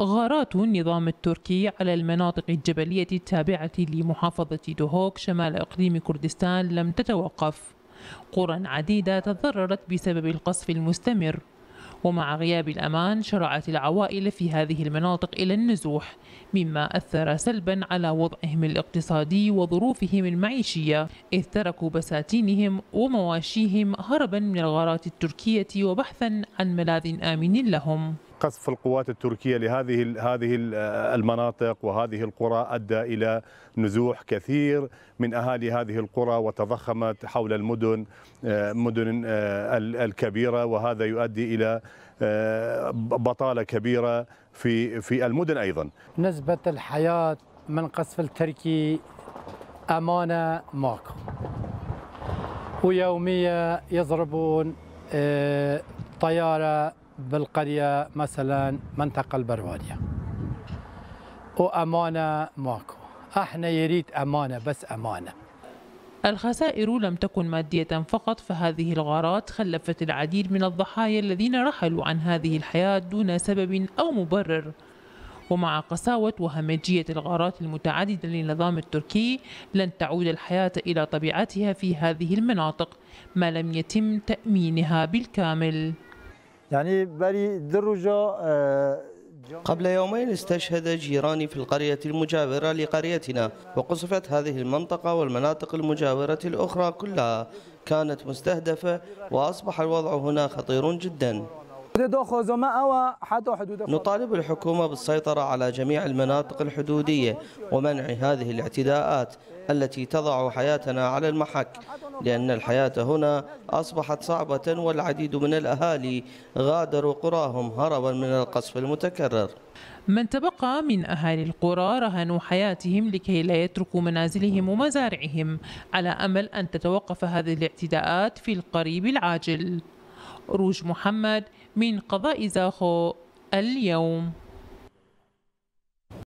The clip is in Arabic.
غارات النظام التركي على المناطق الجبلية التابعة لمحافظة دهوك شمال إقليم كردستان لم تتوقف. قرى عديدة تضررت بسبب القصف المستمر. ومع غياب الأمان شرعت العوائل في هذه المناطق إلى النزوح مما أثر سلبا على وضعهم الاقتصادي وظروفهم المعيشية إذ تركوا بساتينهم ومواشيهم هربا من الغارات التركية وبحثا عن ملاذ آمن لهم. قصف القوات التركية لهذه هذه المناطق وهذه القرى أدى إلى نزوح كثير من أهالي هذه القرى وتضخمت حول المدن مدن الكبيرة وهذا يؤدي إلى بطالة كبيرة في في المدن أيضا. نسبة الحياة من قصف التركي أمانة ماكو. ويوميا يضربون طيارة بالقرية مثلا منطقة البروانية وأمانة ماكو. أحنا يريد أمانة بس أمانة. الخسائر لم تكن مادية فقط فهذه الغارات خلفت العديد من الضحايا الذين رحلوا عن هذه الحياة دون سبب أو مبرر. ومع قساوة وهمجية الغارات المتعددة للنظام التركي لن تعود الحياة إلى طبيعتها في هذه المناطق ما لم يتم تأمينها بالكامل. يعني بري دروجة قبل يومين استشهد جيراني في القرية المجاورة لقريتنا وقصفت هذه المنطقة والمناطق المجاورة الأخرى كلها. كانت مستهدفة وأصبح الوضع هنا خطير جدا. نطالب الحكومة بالسيطرة على جميع المناطق الحدودية ومنع هذه الاعتداءات التي تضع حياتنا على المحك لأن الحياة هنا أصبحت صعبة والعديد من الأهالي غادروا قراهم هربا من القصف المتكرر. من تبقى من أهالي القرى رهنوا حياتهم لكي لا يتركوا منازلهم ومزارعهم على أمل أن تتوقف هذه الاعتداءات في القريب العاجل. روج محمد من قضاء زاخو اليوم.